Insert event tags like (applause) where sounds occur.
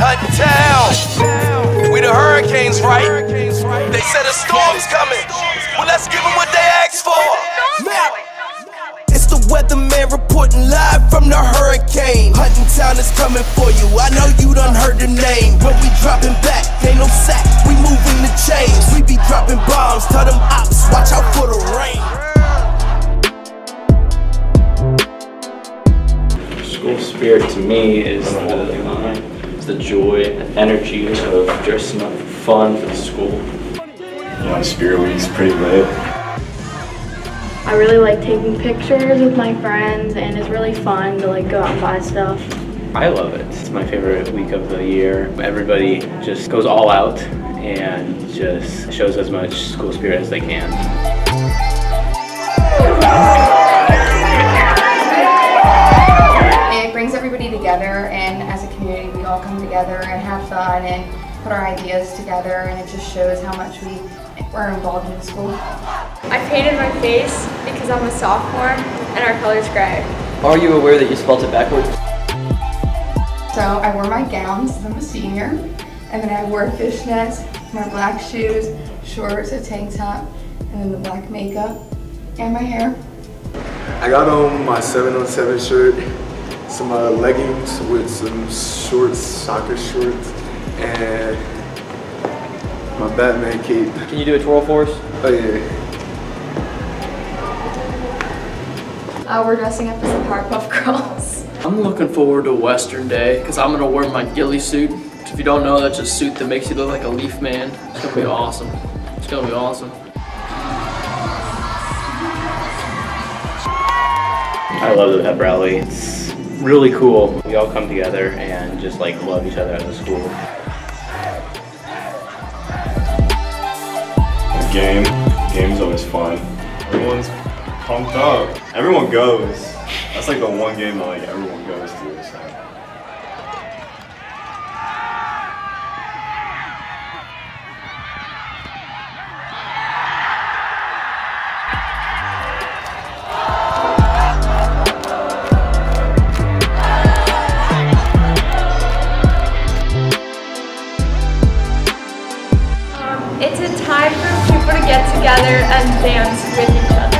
Huntingtown. We the hurricanes, right? They said a storm's coming. Well, let's give them what they asked for. It's the weatherman reporting live from the hurricane. Huntingtown is coming for you. I know you done heard the name. But we dropping back, ain't no sack. We moving the chains. We be dropping bombs. Tell them ops, watch out for the rain. School spirit to me is the, the joy and energy of dressing up fun for the school. You know, Spirit Week's pretty lit. I really like taking pictures with my friends and it's really fun to like go out and buy stuff. I love it. It's my favorite week of the year. Everybody just goes all out and just shows as much school spirit as they can. All come together and have fun and put our ideas together and it just shows how much we are involved in school. I painted my face because I'm a sophomore and our color's gray. Are you aware that you spelled it backwards? So I wore my gowns, I'm a senior, and then I wore fishnets, my black shoes, shorts, a tank top, and then the black makeup, and my hair. I got on my 707 shirt, some uh, leggings with some shorts, soccer shorts, and my Batman cape. Can you do a twirl for us? Oh yeah. Uh, we're dressing up as the Powerpuff (laughs) Girls. I'm looking forward to Western Day because I'm gonna wear my ghillie suit. If you don't know, that's a suit that makes you look like a leaf man. It's gonna be awesome. It's gonna be awesome. I love the pep rally. It's really cool. We all come together and just like love each other as a school. The game, game's always fun. Everyone's pumped up. Everyone goes. That's like the one game that like everyone goes to. So. time for people to get together and dance with each other.